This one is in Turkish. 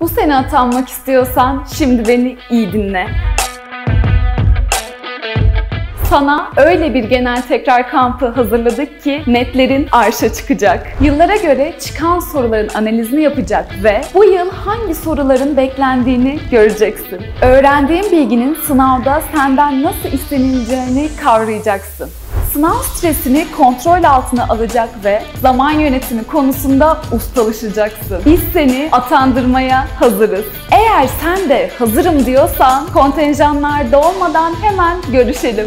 Bu sene atanmak istiyorsan şimdi beni iyi dinle. Sana öyle bir genel tekrar kampı hazırladık ki netlerin arşa çıkacak. Yıllara göre çıkan soruların analizini yapacak ve bu yıl hangi soruların beklendiğini göreceksin. Öğrendiğin bilginin sınavda senden nasıl istenileceğini kavrayacaksın. Sınav stresini kontrol altına alacak ve zaman yönetimi konusunda ustalaşacaksın. Biz seni atandırmaya hazırız. Eğer sen de hazırım diyorsan kontenjanlar dolmadan hemen görüşelim.